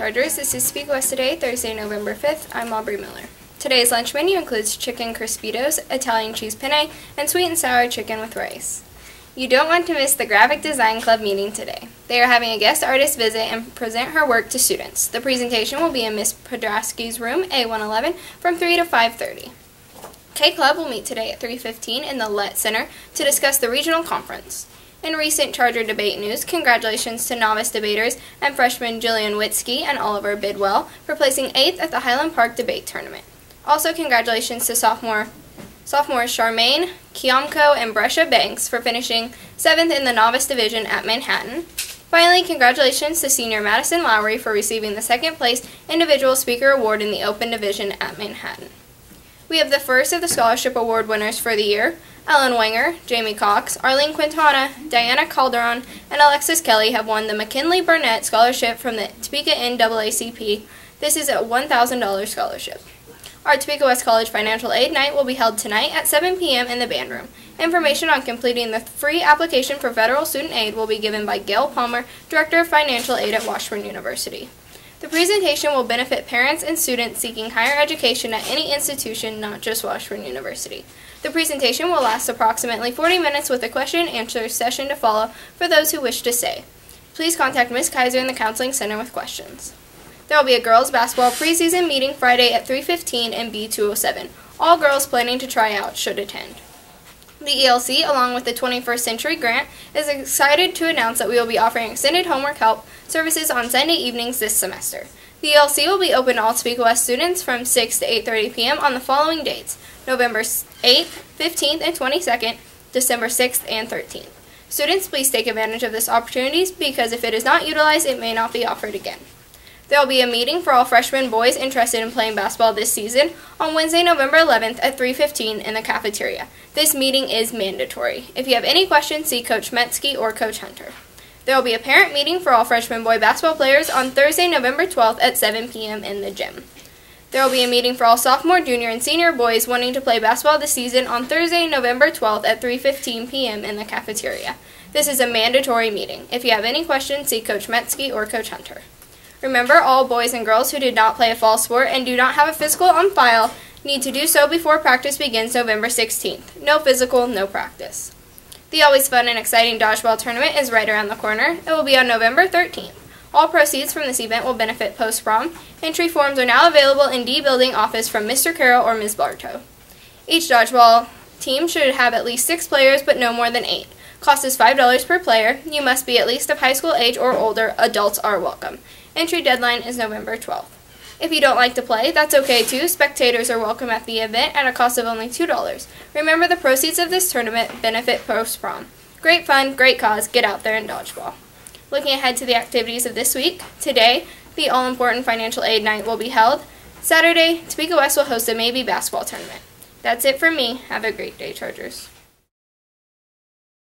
Chargers. This is Topeka West Today, Thursday, November 5th. I'm Aubrey Miller. Today's lunch menu includes chicken crispitos, Italian cheese penne, and sweet and sour chicken with rice. You don't want to miss the Graphic Design Club meeting today. They are having a guest artist visit and present her work to students. The presentation will be in Ms. Podrasky's room, A111, from 3 to 5.30. Key Club will meet today at 3.15 in the Lett Center to discuss the regional conference. In recent Charger debate news, congratulations to novice debaters and freshman Jillian Witzke and Oliver Bidwell for placing 8th at the Highland Park debate tournament. Also, congratulations to sophomore sophomores Charmaine, Kiamko, and Brescia Banks for finishing 7th in the novice division at Manhattan. Finally, congratulations to senior Madison Lowry for receiving the second place individual speaker award in the open division at Manhattan. We have the first of the scholarship award winners for the year. Ellen Wenger, Jamie Cox, Arlene Quintana, Diana Calderon, and Alexis Kelly have won the McKinley Burnett Scholarship from the Topeka NAACP. This is a $1,000 scholarship. Our Topeka West College Financial Aid Night will be held tonight at 7 p.m. in the band room. Information on completing the free application for federal student aid will be given by Gail Palmer, Director of Financial Aid at Washburn University. The presentation will benefit parents and students seeking higher education at any institution, not just Washburn University. The presentation will last approximately 40 minutes with a question and answer session to follow for those who wish to stay. Please contact Ms. Kaiser in the Counseling Center with questions. There will be a girls basketball preseason meeting Friday at 3:15 in B207. All girls planning to try out should attend. The ELC, along with the 21st Century Grant, is excited to announce that we will be offering extended homework help services on Sunday evenings this semester. The ELC will be open to all Topeka West students from 6 to 8.30 p.m. on the following dates, November 8th, 15th, and 22nd, December 6th and 13th. Students, please take advantage of this opportunity because if it is not utilized, it may not be offered again. There will be a meeting for all freshman boys interested in playing basketball this season on Wednesday, November 11th at 3:15 in the cafeteria. This meeting is mandatory. If you have any questions, see Coach Metzke or Coach Hunter. There will be a parent meeting for all freshman boy basketball players on Thursday, November 12th at 7 p.m. in the gym. There will be a meeting for all sophomore, junior, and senior boys wanting to play basketball this season on Thursday, November 12th at 3:15 p.m. in the cafeteria. This is a mandatory meeting. If you have any questions, see Coach Metzke or Coach Hunter. Remember, all boys and girls who did not play a fall sport and do not have a physical on file need to do so before practice begins November 16th. No physical, no practice. The always fun and exciting dodgeball tournament is right around the corner. It will be on November 13th. All proceeds from this event will benefit Post Prom. Entry forms are now available in D Building office from Mr. Carroll or Ms. Bartow. Each dodgeball team should have at least six players, but no more than eight. Cost is $5 per player. You must be at least of high school age or older. Adults are welcome. Entry deadline is November 12th. If you don't like to play, that's okay too. Spectators are welcome at the event at a cost of only $2. Remember, the proceeds of this tournament benefit Post Prom. Great fun, great cause. Get out there and dodgeball. Looking ahead to the activities of this week, today, the all important financial aid night will be held. Saturday, Topeka West will host a MAYB basketball tournament. That's it for me. Have a great day, Chargers.